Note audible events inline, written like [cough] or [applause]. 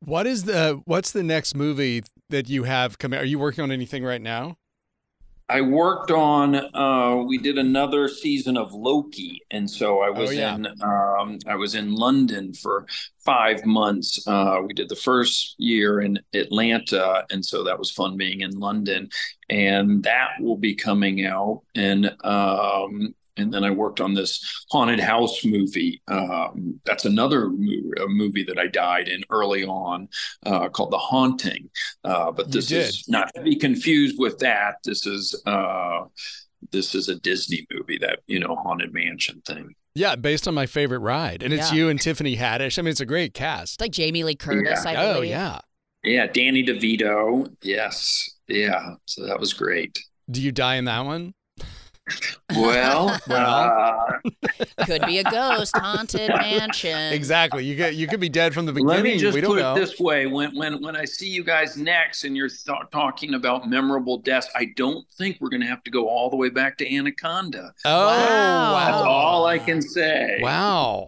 What is the what's the next movie that you have coming? Are you working on anything right now? I worked on. Uh, we did another season of Loki, and so I was Oh, yeah. in. Um, I was in London for five months. Uh, we did the first year in Atlanta, and so that was fun being in London. And that will be coming out, and um, and then I worked on this haunted house movie. Um, that's another mo- a movie that I died in early on, uh, called The Haunting. Uh, but this is not to be confused with that. This is uh, this is a Disney movie that you know haunted mansion thing. Yeah, based on my favorite ride, and it's Yeah. you and Tiffany Haddish. I mean, it's a great cast. It's like Jamie Lee Curtis, I oh yeah. Yeah, Danny DeVito. Yes, yeah. So that was great. Do you die in that one? [laughs] Well, [laughs] Well. uh, Could be a ghost, haunted mansion. Exactly. You get you could be dead from the beginning. let me just we don't put know. it this way: when when when I see you guys next, and you're th- talking about memorable deaths, I don't think we're going to have to go all the way back to Anaconda. oh Wow. wow. That's all I can say. Wow.